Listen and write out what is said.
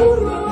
Oh.